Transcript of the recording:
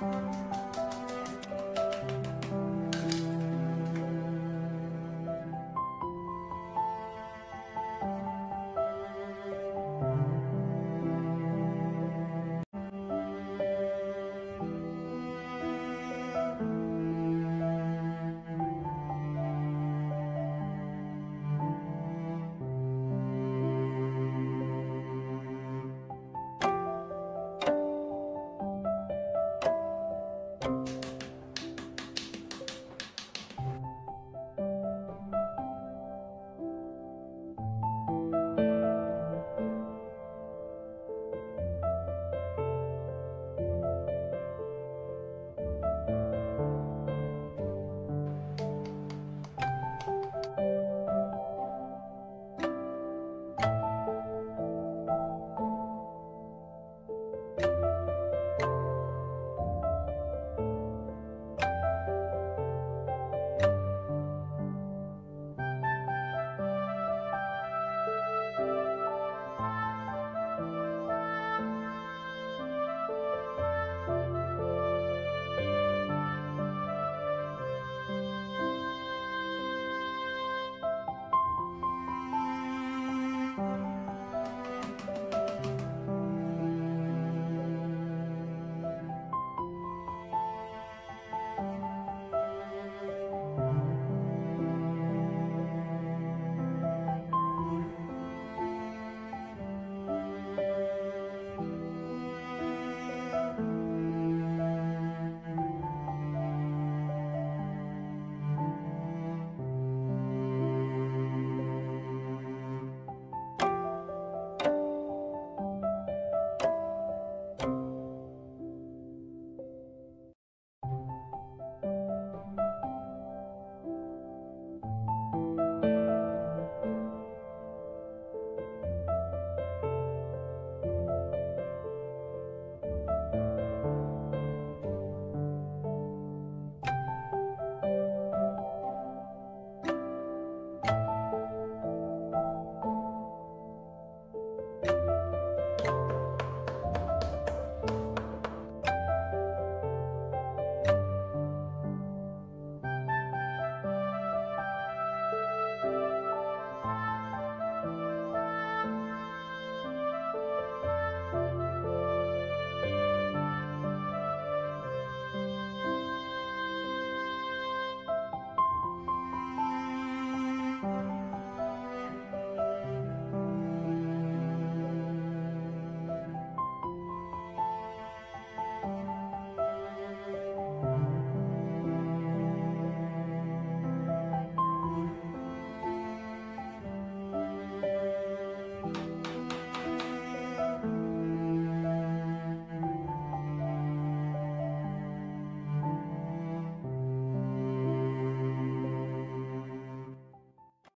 Música